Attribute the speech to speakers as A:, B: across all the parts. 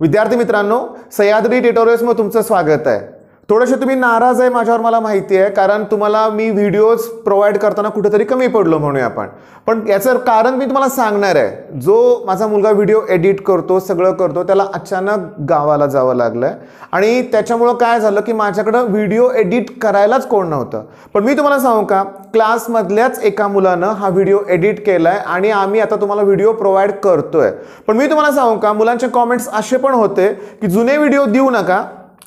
A: विद्यार्थी मित्रांनो सह्याद्री ट्युटोरियल्समध्ये तुमचं स्वागत आहे. थोडेसे तुम्ही नाराज आहे माझ्यावर मला माहिती आहे कारण तुम्हाला मी व्हिडिओज प्रोव्हाइड करताना कुठेतरी कमी पडलो म्हणूया आपण. पण याचं कारण मी तुम्हाला सांगणार आहे. जो माझा मुलगा व्हिडिओ एडिट करतो सगळं करतो त्याला अचानक गावाला जावं लागलं आहे आणि त्याच्यामुळं काय झालं की माझ्याकडं व्हिडिओ एडिट करायलाच कोण नव्हतं. पण मी तुम्हाला सांगू का क्लासमधल्याच एका मुलानं हा व्हिडिओ एडिट केला आहे आणि आम्ही आता तुम्हाला व्हिडिओ प्रोव्हाइड करतोय. पण मी तुम्हाला सांगू का मुलांचे कॉमेंट्स असे पण होते की जुने व्हिडिओ देऊ नका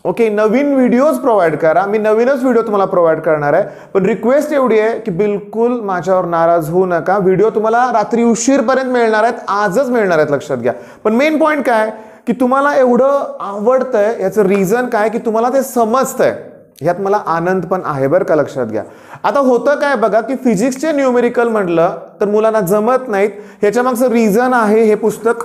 A: ओके नवीन व्हिडिओज प्रोव्हाइड करा. मी नवीनच व्हिडिओ तुम्हाला प्रोव्हाइड करणार आहे. पण रिक्वेस्ट एवढी आहे की बिलकुल माझ्यावर नाराज होऊ नका. व्हिडिओ तुम्हाला रात्री उशीरपर्यंत मिळणार आहेत आजच मिळणार आहेत लक्षात घ्या. पण मेन पॉईंट काय की तुम्हाला एवढं आवडतंय याचं रिझन काय की तुम्हाला ते समजतंय. ह्यात मला आनंद पण आहे बरं का लक्षात घ्या. आता होतं काय बघा की फिजिक्सचे न्यूमेरिकल म्हटलं तर मुलांना जमत नाहीत. ह्याच्या मागचं रिझन आहे हे पुस्तक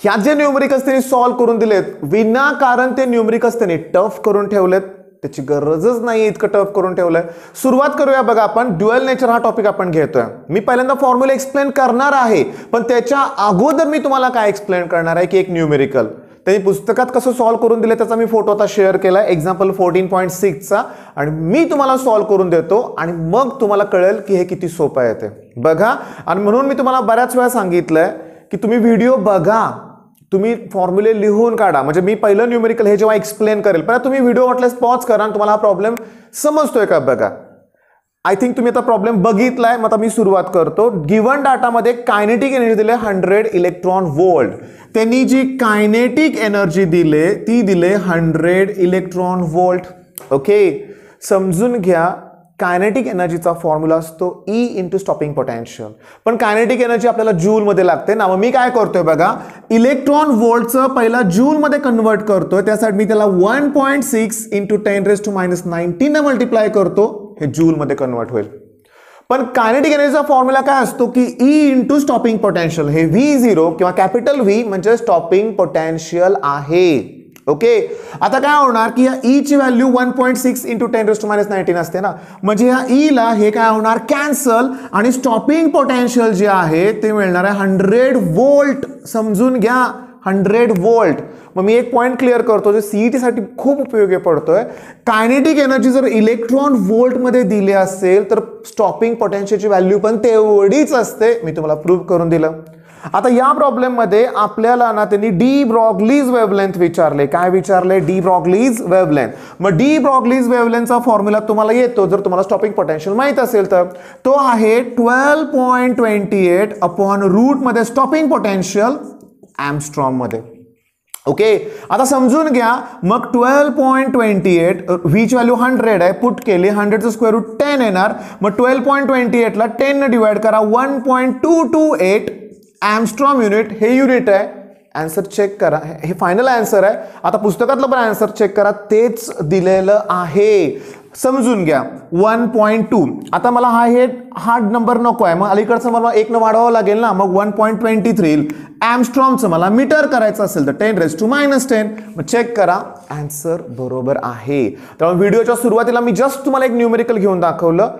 A: ह्या जे न्यूमरिकल्स त्यांनी सॉल्व्ह करून दिलेत विनाकारण ते न्यूमरिकल्स त्यांनी टफ करून ठेवलेत. त्याची गरजच नाही इतकं टफ करून ठेवलंय सुरुवात करूया बघा आपण. ड्युअल नेचर हा टॉपिक आपण घेतोय. मी पहिल्यांदा फॉर्म्युला एक्सप्लेन करणार आहे पण त्याच्या अगोदर मी तुम्हाला काय एक्सप्लेन करणार आहे की एक न्यूमेरिकल त्यांनी पुस्तकात कसं सॉल्व्ह करून दिलं त्याचा मी फोटो आता शेअर केला एक्झाम्पल फोर्टीन पॉईंट सिक्सचा आणि मी तुम्हाला सॉल्व्ह करून देतो आणि मग तुम्हाला कळेल की हे किती सोपं आहे ते. बघा. आणि म्हणून मी तुम्हाला बऱ्याच वेळा सांगितलंय की तुम्ही व्हिडिओ बघा. तुम्ही फॉर्म्युले लिहून काढा. म्हणजे मी पहिलं न्यूमेरिकल हे जेव्हा एक्सप्लेन करेल पण तुम्ही व्हिडिओ वाटल्यास पॉज करा आणि तुम्हाला हा प्रॉब्लेम समजतोय का बघा. आय थिंक तुम्ही आता प्रॉब्लेम बघितलाय मग आता मी सुरुवात करतो. गिवन डाटामध्ये कायनेटिक एनर्जी दिले हंड्रेड इलेक्ट्रॉन वोल्ट त्यांनी जी कायनेटिक एनर्जी दिले ती दिले हंड्रेड इलेक्ट्रॉन वोल्ट ओके समजून घ्या. कायनेटिक एनर्जीचा फॉर्म्युला असतो ई इंटू स्टॉपिंग पोटॅन्शियल पण कायनेटिक एनर्जी आपल्याला जूलमध्ये लागते. ना मग मी काय करतोय बघा? इलेक्ट्रॉन वोल्टचं पहिला जूलमध्ये कन्वर्ट करतोय. त्यासाठी मी त्याला one point six into ten raise to minus नाईन्टीनं multiply करतो. हे जूलमध्ये कन्वर्ट होईल. पण कायनेटिक एनर्जीचा फॉर्म्युला काय असतो की ई इंटू स्टॉपिंग पोटॅन्शियल हे व्ही झिरो किंवा कॅपिटल व्ही म्हणजे स्टॉपिंग पोटॅन्शियल आहे. ओके आता काय होणार की या ई ची value one point six into ten raise to minus nineteen असते ना? म्हणजे या e ईला हे काय होणार? कॅन्सल आणि स्टॉपिंग पोटॅन्शियल जे आहे ते मिळणार आहे हंड्रेड वोल्ट समजून घ्या हंड्रेड वोल्ट मग मी एक पॉईंट क्लिअर करतो जे सीईटीसाठी खूप उपयोगी पडतोय. कायनेटिक एनर्जी जर इलेक्ट्रॉन वोल्टमध्ये दिली असेल तर स्टॉपिंग पोटॅन्शियलची व्हॅल्यू पण तेवढीच असते. मी तुम्हाला प्रूव्ह करून दिलं. आता या प्रॉब्लेममध्ये आपल्याला ना त्यांनी डी ब्रॉगलीज वेवलेंथ विचारले. काय विचारले? डी ब्रॉगलीज वेवलेंथ मग डी ब्रॉगलीज वेवलेंथचा फॉर्म्युला तुम्हाला येतो जर तुम्हाला स्टॉपिंग पोटेन्शियल माहीत असेल तर. तो आहे twelve point twenty eight upon रूटमध्ये stopping potential ॲमस्ट्रॉममध्ये ओके आता समजून घ्या मग twelve point twenty eight which value hundred आहे पुट केली हंड्रेडचं स्क्वेअर रूट टेन येणार. मग ट्वेल्व पॉईंट ट्वेंटी एटला टेननं डिवाइड करा one point two two eight angstrom unit हे युनिट आहे. आन्सर चेक करा. हे फायनल आन्सर आहे. आता पुस्तकातलं पण आन्सर चेक करा. तेच दिलेलं आहे. समजून घ्या. वन पॉईंट टू आता मला हा हे हार्ड नंबर नको आहे. मग अलीकडचं मला एकनं वाढवावं लागेल ना? मग वन पॉईंट ट्वेंटी थ्री ॲमस्ट्रॉमचं मला मीटर करायचं असेल तर ten raise to minus ten मग चेक करा. आन्सर बरोबर आहे. त्यामुळे व्हिडिओच्या सुरुवातीला मी जस्ट तुम्हाला एक न्यूमेरिकल घेऊन दाखवलं.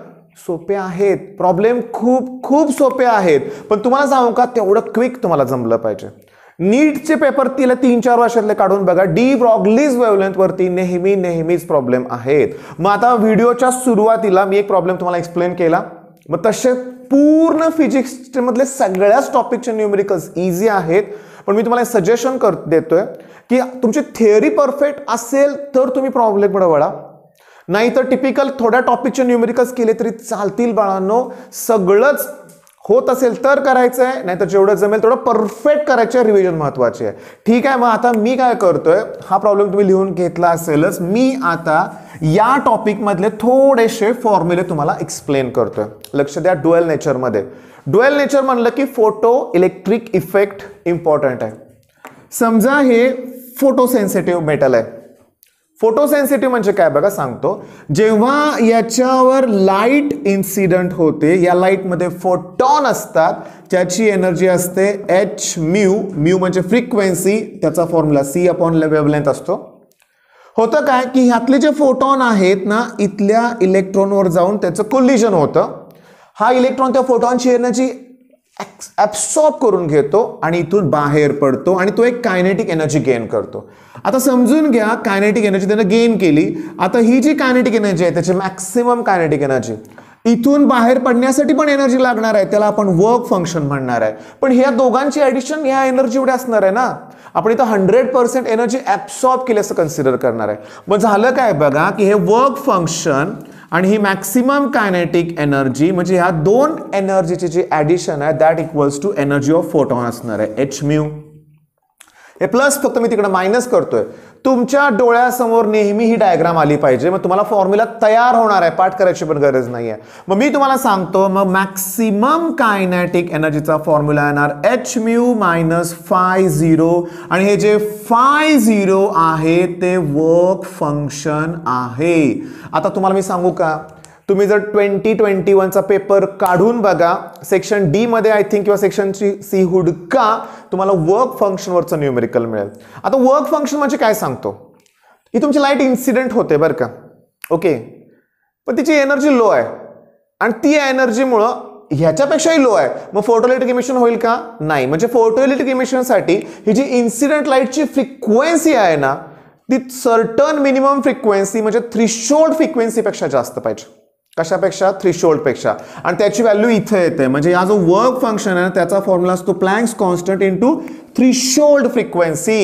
A: सोपे आहेत. प्रॉब्लेम खूप खूप सोपे आहेत. पण तुम्हाला सांगू का तेवढं क्विक तुम्हाला जमलं पाहिजे. नीटचे पेपर तिला तीन चार वर्षातले काढून बघा. डी ब्रॉगलीज वेवलेंथवरती नेहमी नेहमीच प्रॉब्लेम आहेत. मग आता व्हिडिओच्या सुरुवातीला मी एक प्रॉब्लेम तुम्हाला एक्सप्लेन केला. मग तसे पूर्ण फिजिक्समधले सगळ्याच टॉपिकचे न्यूमेरिकल्स इझी आहेत. पण मी तुम्हाला सजेशन कर देतोय की तुमची थिअरी परफेक्ट असेल तर तुम्ही प्रॉब्लेम वळा. नाही तर टिपिकल थोड्या टॉपिकचे न्यूमेरिकल्स केले तरी चालतील बाळांनो. सगळंच होत असेल तर करायचं आहे नाहीतर जेवढं जमेल तेवढं परफेक्ट करायचं आहे रिव्हिजन महत्त्वाचे आहे. ठीक आहे मग आता मी काय करतोय हा प्रॉब्लेम तुम्ही लिहून घेतला असेलच. मी आता या टॉपिकमधले थोडेसे फॉर्म्युले तुम्हाला एक्सप्लेन करतोय. लक्ष द्या डुएल नेचरमध्ये डुएल नेचर म्हणलं की फोटो इलेक्ट्रिक इफेक्ट इम्पॉर्टंट आहे. समजा हे फोटोसेन्सिटिव्ह मेटल आहे. फोटोसेन्सिटिव्ह म्हणजे काय? बघा सांगतो. जेव्हा याच्यावर लाइट इन्सिडंट होते या लाईटमध्ये फोटॉन असतात त्याची एनर्जी असते एच म्यू म्यू म्हणजे फ्रिक्वेन्सी त्याचा फॉर्म्युला सी अपॉन वेवलेंथ असतो. होतं काय की ह्यातले जे फोटॉन आहेत ना इथल्या इलेक्ट्रॉनवर जाऊन त्याचं कोलिजन होतं. हा इलेक्ट्रॉन त्या फोटॉनची एनर्जी ॲब्सॉर्ब करून घेतो आणि इथून बाहेर पडतो आणि तो एक कायनेटिक एनर्जी गेन करतो. आता समजून घ्या कायनेटिक एनर्जी त्यानं गेन केली. आता ही जी कायनेटिक एनर्जी आहे त्याची मॅक्सिमम कायनेटिक एनर्जी इथून बाहेर पडण्यासाठी पण एनर्जी लागणार आहे त्याला आपण वर्क फंक्शन म्हणणार आहे. पण ह्या दोघांची ॲडिशन ह्या एनर्जी एवढे असणार आहे ना? आपण इथं हंड्रेड पर्सेंट एनर्जी ॲब्सॉर्ब केली असं कन्सिडर करणार आहे. मग झालं काय बघा की हे वर्क फंक्शन आणि ही मॅक्सिमम कायनेटिक एनर्जी म्हणजे ह्या दोन एनर्जीची जी ॲडिशन आहे that equals to energy of photon असणार आहे. एच म्यू हे प्लस फक्त मी तिकडे मायनस करतोय. तुमच्या डोळ्यासमोर नेहमी ही डायग्राम आली पाहिजे. मग तुम्हाला फॉर्म्युला तयार होणार आहे. पाठ करायची पण गरज नाही आहे मग मी तुम्हाला सांगतो मग मॅक्सिमम कायनॅटिक एनर्जीचा फॉर्म्युला येणार. H mu minus phi zero आणि हे जे फाय झिरो आहे ते वर्क फंक्शन आहे. आता तुम्हाला मी सांगू का? तुम्ही जर ट्वेंटी ट्वेंटी वनचा पेपर काढून बघा सेक्शन डी मध्ये आय थिंक किंवा सेक्शन सी हुडका तुम्हाला वर्क फंक्शनवरचं न्यूमेरिकल मिळेल. आता वर्क फंक्शन म्हणजे काय सांगतो? ही तुमची लाइट इन्सिडेंट होते बरं का. ओके पण तिची एनर्जी लो आहे. आणि ती एनर्जीमुळं ह्याच्यापेक्षाही लो आहे. मग फोटोलिटिक इमिशन होईल का? नाही. म्हणजे फोटोलिटिक इमिशनसाठी ही जी इन्सिडेंट लाईटची फ्रिक्वेन्सी आहे ना ती सर्टन मिनिमम फ्रिक्वेन्सी म्हणजे थ्रिशोल्ड फ्रिक्वेन्सीपेक्षा जास्त पाहिजे. कशापेक्षा? थ्रिशोल्डपेक्षा आणि त्याची व्हॅल्यू इथे येते. म्हणजे हा जो वर्क फंक्शन आहे त्याचा फॉर्म्युला असतो Planck's constant into threshold frequency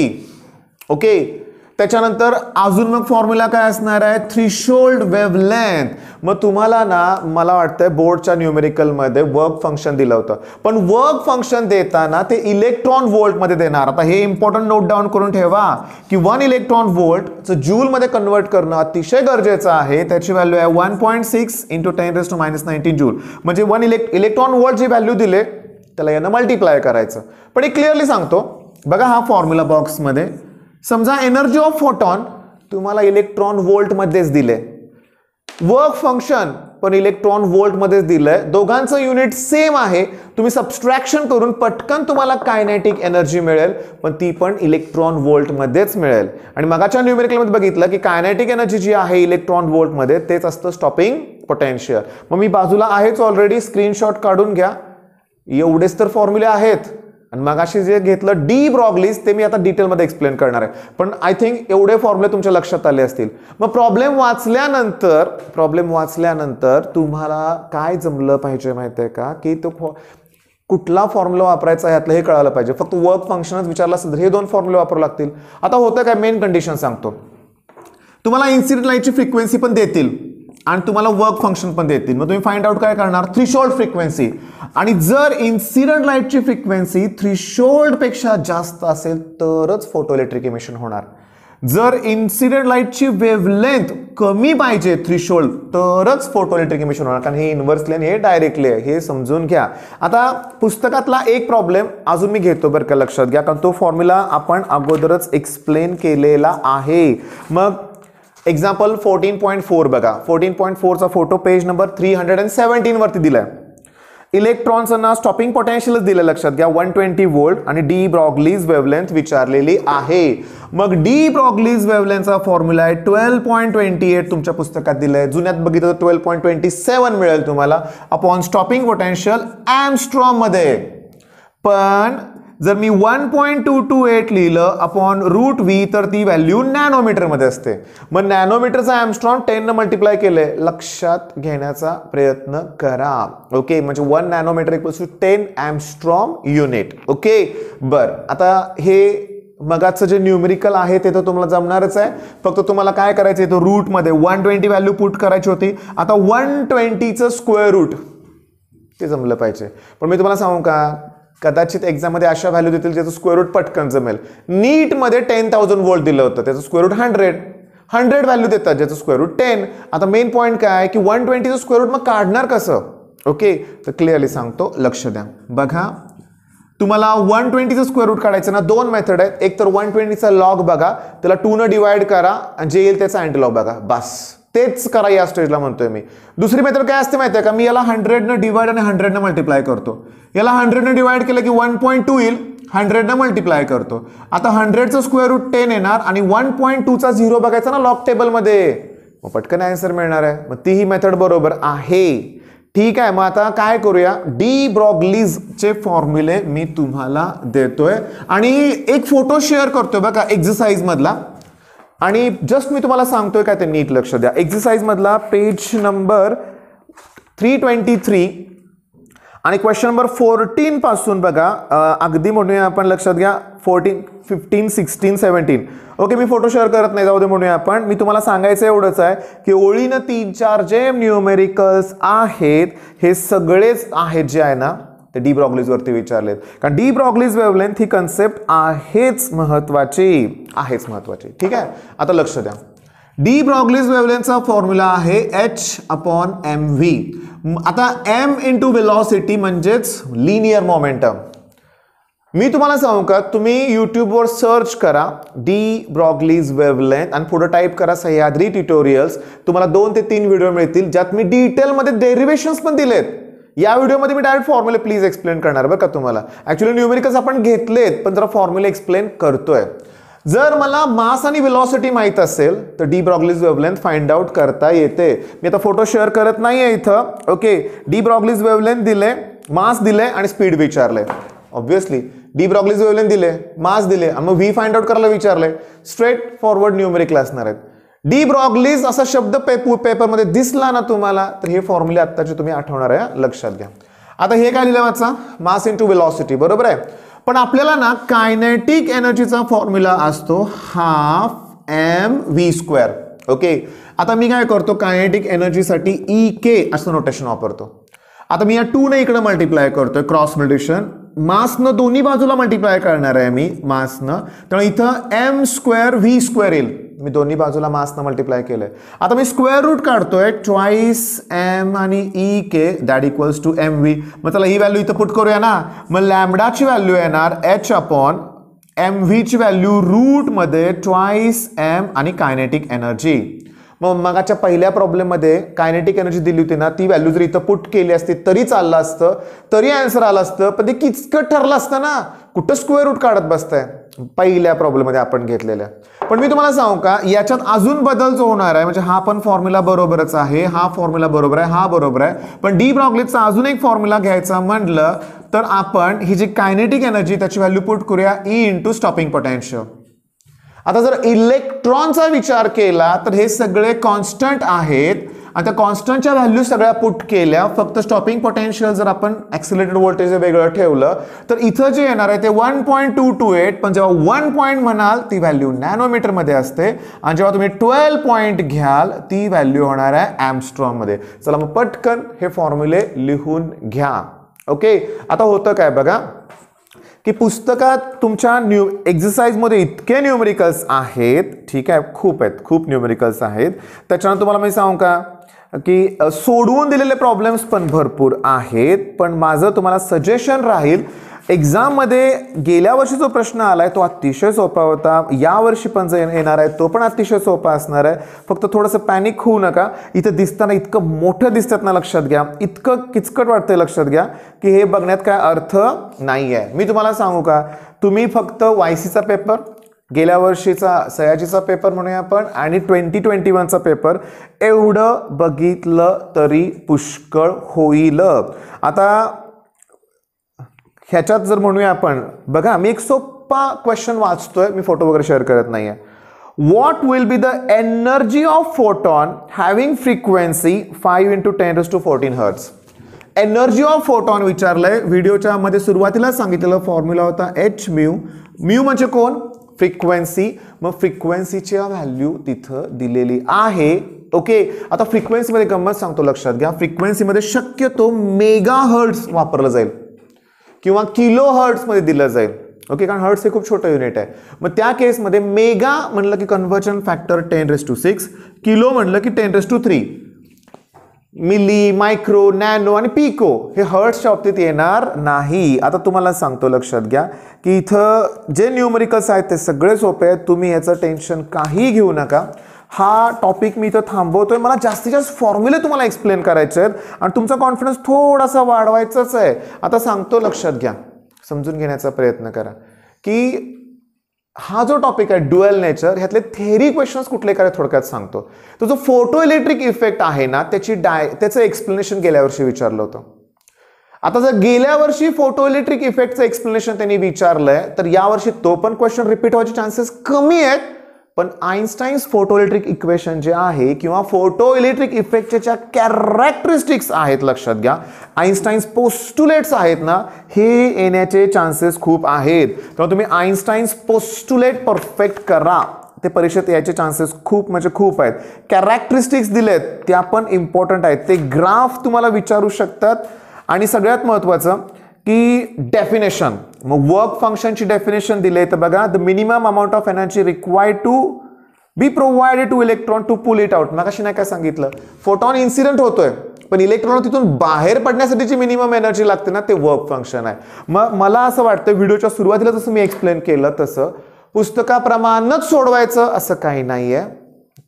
A: okay त्याच्यानंतर अजून मग फॉर्म्युला काय असणार आहे? थ्रीशोल्ड वेव्ह लेंथ मग तुम्हाला ना मला वाटतंय बोर्डच्या न्यूमेरिकलमध्ये वर्क फंक्शन दिलं होतं. पण वर्क फंक्शन देताना ते इलेक्ट्रॉन वोल्टमध्ये देणार. आता हे इम्पॉर्टंट नोट डाऊन करून ठेवा की वन इलेक्ट्रॉन वोल्टचं जूलमध्ये कन्वर्ट करणं अतिशय गरजेचं आहे. त्याची व्हॅल्यू आहे one point six into ten raise to minus nineteen joule म्हणजे वन इलेक्ट इलेक्ट्रॉन व्होल्ट जी व्हॅल्यू दिले त्याला यानं मल्टिप्लाय करायचं. पण एक क्लिअरली सांगतो. बघा हा फॉर्म्युला बॉक्समध्ये समजा एनर्जी ऑफ फोटॉन तुम्हाला इलेक्ट्रॉन वोल्टमध्येच दिले वर्क फंक्शन पण इलेक्ट्रॉन वोल्टमध्येच दिलंय. दोघांचं युनिट सेम आहे. तुम्ही सबस्ट्रॅक्शन करून पटकन तुम्हाला कायनेटिक एनर्जी मिळेल पण ती पण इलेक्ट्रॉन वोल्टमध्येच मिळेल. आणि मगाच्या न्यूमेरिकलमध्ये बघितलं की कायनेटिक एनर्जी जी आहे इलेक्ट्रॉन वोल्टमध्ये तेच असतं स्टॉपिंग पोटेन्शियल मग मी बाजूला आहेच ऑलरेडी स्क्रीनशॉट काढून घ्या. एवढेच तर फॉर्म्युले आहेत. आणि मगाशी जे घेतलं डी ब्रॉगलीज ते मी आता डिटेलमध्ये एक्सप्लेन करणार आहे. पण आय थिंक एवढे फॉर्म्युले तुमच्या लक्षात आले असतील. मग प्रॉब्लेम वाचल्यानंतर प्रॉब्लेम वाचल्यानंतर तुम्हाला काय जमलं पाहिजे माहिती आहे का? की तो फॉ कुठला फॉर्म्युला वापरायचा यातलं हे कळालं पाहिजे. फक्त वर्क फंक्शनच विचारलं असेल तर हे दोन फॉर्म्युले वापरू लागतील. आता होतं काय? मेन कंडिशन सांगतो. तुम्हाला इन्सिडेंट लाईटची फ्रिक्वेन्सी पण देतील. आणि तुम्हाला वर्क फंक्शन पण देतील. मग तुम्ही फाइंड आउट काय करणार? थ्रीशोल्ड फ्रिक्वेन्सी आणि जर इन्सिडंट लाईटची फ्रिक्वेन्सी थ्रीशोल्डपेक्षा जास्त असेल तरच फोटो इलेक्ट्रिक इमिशन होणार. जर इन्सिडेंट लाईटची वेवलेंथ कमी पाहिजे थ्रीशोल्ड तरच फोटो इलेक्ट्रिक इमिशन होणार. कारण हे इन्व्हर्सली आणि हे डायरेक्टली आहे. हे समजून घ्या. आता पुस्तकातला एक प्रॉब्लेम अजून मी घेतो बरं का लक्षात घ्या. कारण तो फॉर्म्युला आपण अगोदरच एक्सप्लेन केलेला आहे. मग एक्झाम्पल फोर्टीन पॉईंट फोर बघा. फोर्टीन पॉईंट फोरचा photo page number three hundred and seventeen वरती आहे इलेक्ट्रॉन्सना स्टॉपिंग पोटेन्शियलच दिलं लक्षात घ्या. वन ट्वेंटी वोल्ट आणि डी ब्रॉगलीज वेवलेंथ विचारलेली आहे. मग डी ब्रॉगलीज वेवलेंथचा फॉर्म्युला आहे ट्वेल्व पॉईंट ट्वेंटी एट तुमच्या पुस्तकात दिलं आहे जुन्यात बघितलं तर ट्वेल्व पॉईंट ट्वेंटी सेवन मिळेल तुम्हाला. अपॉन स्टॉपिंग पोटेन्शियल ॲमस्ट्रॉममध्ये पण जर मी one point two two eight लिहिलं अपॉन रूट व्ही तर ती व्हॅल्यू नॅनोमीटरमध्ये असते. मग नॅनोमीटरचा ॲमस्ट्रॉन टेननं मल्टिप्लाय केले लक्षात घेण्याचा प्रयत्न करा. ओके म्हणजे one nanometre equals to ten angstrom unit okay बर. आता हे मगाचं जे न्यूमेरिकल आहे ते तर तुम्हाला जमणारच आहे. फक्त तुम्हाला काय करायचं आहे तो रूटमध्ये वन ट्वेंटी व्हॅल्यू पुट करायची होती. आता वन ट्वेंटीचं स्क्वेअर रूट ते जमलं पाहिजे. पण मी तुम्हाला सांगू का? कदाचित एक्झाममध्ये अशा व्हॅल्यू देतील ज्याचं स्क्वेअर रूट पटकन जमेल. नीटमध्ये टेन थाउजंड वोल्ट दिलं होतं त्याचं square root hundred hundred value देतात ज्याचं स्क्वेअर रूट टेन आता मेन पॉईंट काय आहे की वन ट्वेंटीचं स्क्वेअर रूट मग काढणार कसं? ओके तर क्लिअरली सांगतो लक्ष द्या. बघा तुम्हाला वन ट्वेंटीचं स्क्वेअर रूट काढायचं ना दोन मेथड आहेत. एक तर वन ट्वेंटीचा लॉग बघा त्याला टू न डिवाइड करा आणि जे येईल त्याचा अँटी लॉग बघा. बस. तेच करा या स्टेजला म्हणतोय मी. दुसरी मेथड काय असते माहिती आहे का? मी याला हंड्रेडनं डिवाइड आणि हंड्रेडनं मल्टिप्लाय करतो. याला हंड्रेडनं डिवाइड केलं की वन पॉईंट टू येईल हंड्रेडनं मल्टिप्लाय करतो. आता हंड्रेडचं स्क्वेअर रूट टेन येणार आणि वन पॉईंट टूचा झिरो बघायचा ना लॉक टेबलमध्ये मग पटकन आन्सर मिळणार आहे. मग तीही मेथड बरोबर आहे. ठीक आहे मग आता काय करूया? डी ब्रॉगलीजचे फॉर्म्युले मी तुम्हाला देतोय. आणि एक फोटो शेअर करतोय बघा एक्झरसाइज मधला. आणि जस्ट मी तुम्हाला सांगतोय काय ते नीट लक्ष द्या. एक्झरसाइज मधला page number three twenty three आणि क्वेश्चन नंबर फोर्टीन पासून बघा अगदी म्हणूया आपण लक्षात घ्या fourteen fifteen sixteen seventeen okay मी फोटो शेअर करत नाही जाऊ दे म्हणूया आपण. मी तुम्हाला सांगायचं एवढंच आहे की ओळीनं तीन चार जे न्यूमेरिकल्स आहेत हे सगळेच आहेत जे आहे ना ते डी ब्रॉग्लीजवरती विचारलेत. कारण डी ब्रॉगलीज वेवलेंथ ही कन्सेप्ट आहेच महत्वाची. आहेच महत्वाची. ठीक आहे? आता लक्ष द्या. डी ब्रॉगलीज वेवलेंथचा फॉर्म्युला आहे एच अपॉन एम व्ही आता एम इंटू वेलॉसिटी म्हणजेच लिनियर मोमेंटम मी तुम्हाला सांगू का? तुम्ही यूट्यूबवर सर्च करा डी ब्रॉगलीज वेवलेंथ आणि पुढे टाईप करा सह्याद्री ट्युटोरियल्स तुम्हाला दोन ते तीन व्हिडिओ मिळतील ज्यात मी डिटेलमध्ये डेरिवेशन्स पण दिलेत. या व्हिडिओमध्ये मी डायरेक्ट फॉर्म्युले प्लीज एक्सप्लेन करणार बरं का तुम्हाला. ॲक्च्युली न्यूमेरिकल्स आपण घेतलेत पण जरा फॉर्म्युले एक्सप्लेन करतोय. जर मला मास आणि विलॉसिटी माहीत असेल तर de Broglie's wavelength find out करता येते. मी आता फोटो शेअर करत नाहीये इथं. ओके डी ब्रॉगलीज वेवलेंथ दिले मास दिले आणि स्पीड विचारले. ऑब्व्हियसली डी ब्रॉगलीज वेवलेंथ दिले मास दिले आणि मग व्ही फाइंड आउट करायला विचारले. स्ट्रेट फॉरवर्ड न्यूमेरिकल असणार आहेत. डी ब्रॉगलीज असा शब्द पेपू पेपरमध्ये दिसला ना तुम्हाला तर हे फॉर्म्युले आत्ताचे तुम्ही आठवणार आहे लक्षात घ्या. आता हे काय लिहिलं वाचा? मास इंटू वेलॉसिटी बरोबर आहे? पण आपल्याला ना कायनेटिक एनर्जीचा फॉर्म्युला असतो half M V square okay आता मी काय करतो? कायनेटिक एनर्जीसाठी ई के असं नोटेशन वापरतो. आता मी या टू ने इकडे मल्टिप्लाय करतोय क्रॉस मल्टिशन मासनं दोन्ही बाजूला मल्टिप्लाय करणार आहे मी मासनं तर इथं एम स्क्वेअर व्ही स्क्वेअर येईल. मी दोन्ही बाजूला मासनं मल्टिप्लाय केलंय. आता मी स्क्वेअर रूट काढतोय ट्वाईस एम आणि E K that equals to M V मग त्याला ही व्हॅल्यू इथं पुट करूया ना. मग लॅमडाची व्हॅल्यू येणार एच अपॉन एम व्हीची व्हॅल्यू रूटमध्ये ट्वाईस एम आणि कायनेटिक एनर्जी मग मगाच्या पहिल्या प्रॉब्लेममध्ये कायनेटिक एनर्जी दिली होती ना ती व्हॅल्यू जर इथं पुट केली असती तरी चाललं असतं तरी आन्सर आलं असतं पण ते किचकट ठरलं असतं ना. कुठं स्क्वेअर रूट काढत बसतंय? पहिल्या प्रॉब्लेममध्ये आपण घेतलेल्या. पण मी तुम्हाला सांगू का याच्यात अजून बदल जो होणार आहे म्हणजे हा पण फॉर्म्युला बरोबरच आहे हा फॉर्म्युला बरोबर आहे हा बरोबर आहे. पण डी ब्रॉगलेटचा अजून एक फॉर्म्युला घ्यायचा म्हटलं तर आपण ही जी कायनेटिक एनर्जी त्याची व्हॅल्यू पुट करूया ई इंटू स्टॉपिंग पोटॅन्शियल आता जर इलेक्ट्रॉनचा विचार केला तर हे सगळे कॉन्स्टंट आहेत. आणि त्या कॉन्स्टंटच्या व्हॅल्यू सगळ्या पुट केल्या फक्त स्टॉपिंग पोटेन्शियल जर आपण ॲक्सिलेटेड व्होल्टेज वेगळं ठेवलं तर इथं जे येणार आहे ते one point two two eight पण जेव्हा वन पॉईंट म्हणाल ती व्हॅल्यू नॅनोमीटरमध्ये असते. आणि जेव्हा तुम्ही ट्वेल्व पॉईंट घ्याल ती व्हॅल्यू होणार आहे ॲमस्ट्रॉममध्ये चला मग पटकन हे फॉर्म्युले लिहून घ्या. ओके आता होतं काय बघा? की पुस्तकात तुमच्या न्यू एक्झरसाईजमध्ये इतके न्यूमेरिकल्स आहेत ठीक आहे खूप आहेत खूप न्यूमेरिकल्स आहेत. त्याच्यानंतर तुम्हाला मी सांगू का? की सोडवून दिलेले प्रॉब्लेम्स पण भरपूर आहेत. पण माझं तुम्हाला सजेशन राहील एक्झाममध्ये गेल्या वर्षी जो प्रश्न आलाय तो अतिशय सोपा होता. यावर्षी पण जो येणार आहे तो पण अतिशय सोपा असणार आहे. फक्त थोडंसं पॅनिक होऊ नका. इथं दिसताना इतकं मोठं दिसतात ना लक्षात घ्या. इतकं किचकट वाटतंय लक्षात घ्या की हे बघण्यात काय अर्थ नाही आहे मी तुम्हाला सांगू का? तुम्ही फक्त वाय सीचा पेपर गेल्या वर्षीचा सयाजीचा पेपर म्हणूया आपण आणि ट्वेंटी ट्वेंटी वनचा पेपर एवढं बघितलं तरी पुष्कळ होईल. आता ह्याच्यात जर म्हणूया आपण बघा मी एक सोप्पा क्वेश्चन वाचतोय मी फोटो वगैरे शेअर करत नाही आहे what will be the energy of photon having frequency five into ten to fourteen hertz energy of photon विचारलंय व्हिडिओच्या मध्ये सुरुवातीला सांगितलेला फॉर्म्युला होता एच म्यू म्यू म्हणजे कोण? फ्रिक्वेन्सी मग फ्रिक्वेन्सीच्या व्हॅल्यू तिथं दिलेली आहे. ओके आता फ्रिक्वेन्सीमध्ये गंमत सांगतो लक्षात घ्या. फ्रिक्वेन्सीमध्ये शक्यतो मेगा हर्ट्स वापरलं जाईल. किंवा किलो हर्ट्समध्ये दिलं जाईल. ओके कारण हर्ट्स हे खूप छोटं युनिट आहे. मग त्या केसमध्ये मेगा म्हणलं की conversion factor ten raise to six kilo म्हणलं की ten raise to three milli micro nano आणि पिको हे हर्ट्सच्या बाबतीत येणार नाही. आता तुम्हाला सांगतो लक्षात घ्या की इथं जे न्यूमरिकल्स आहेत ते सगळे सोपे आहेत. तुम्ही याचं टेन्शन काही घेऊ नका. हा टॉपिक मी इथं थांबवतोय. मला जास्तीत जास्त फॉर्म्युले तुम्हाला एक्सप्लेन करायचे आहेत आणि तुमचा कॉन्फिडन्स थोडासा वाढवायचाच आहे. आता सांगतो लक्षात घ्या. समजून घेण्याचा प्रयत्न करा की हा जो टॉपिक आहे ड्युअल नेचर ह्यातले थेरी क्वेश्चन्स कुठले काय थोडक्यात सांगतो. तो जो फोटो इलेक्ट्रिक इफेक्ट आहे ना त्याची डाय त्याचं एक्सप्लेनेशन गेल्या वर्षी विचारलं होतं. आता जर गेल्या वर्षी फोटो इलेक्ट्रिक इफेक्टचं एक्सप्लेनेशन त्यांनी विचारलंय तर यावर्षी तो पण क्वेश्चन रिपीट व्हायचे चान्सेस कमी आहेत. पण आईन्स्टाईन्स फोटो इलेक्ट्रिक इक्वेशन जे आहे किंवा फोटो इलेक्ट्रिक इफेक्टच्या ज्या कॅरेक्टरिस्टिक्स आहेत लक्षात घ्या. आईन्स्टाईन्स पोस्टुलेट्स आहेत ना हे येण्याचे चान्सेस खूप आहेत. तेव्हा तुम्ही आईन्स्टाईन्स पोस्टुलेट परफेक्ट करा. ते परीक्षेत यायचे चान्सेस खूप म्हणजे खूप आहेत. कॅरेक्टरिस्टिक्स दिलेत त्या पण इम्पॉर्टंट आहेत. ते ग्राफ तुम्हाला विचारू शकतात. आणि सगळ्यात महत्त्वाचं की डेफिनेशन मग वर्क फंक्शनची डेफिनेशन दिले तर बघा the minimum amount of energy required to be provided to electron to pull it out मग नाही काय सांगितलं? फोटॉन इन्सिडेंट होतोय पण इलेक्ट्रॉन तिथून बाहेर पडण्यासाठीची मिनिमम एनर्जी लागते ना ते वर्क फंक्शन आहे. मग मला असं वाटतं व्हिडिओच्या सुरुवातीला जसं मी एक्सप्लेन केलं तसं पुस्तकाप्रमाणच सोडवायचं असं काही नाही आहे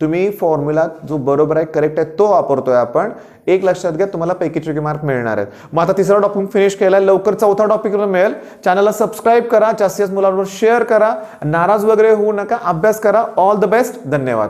A: तुम्ही फॉर्म्युला जो बरोबर आहे करेक्ट आहे तो वापरतोय आपण. एक लक्षात घ्या तुम्हाला पैकी चुकी मार्क मिळणार आहेत. मग आता तिसरा टॉपिक फिनिश केला लवकर चौथा टॉपिक मिळेल. चॅनलला सबस्क्राईब करा. जास्तीत जास्त मुलांबरोबर शेअर करा. नाराज वगैरे होऊ नका. अभ्यास करा. ऑल द बेस्ट धन्यवाद.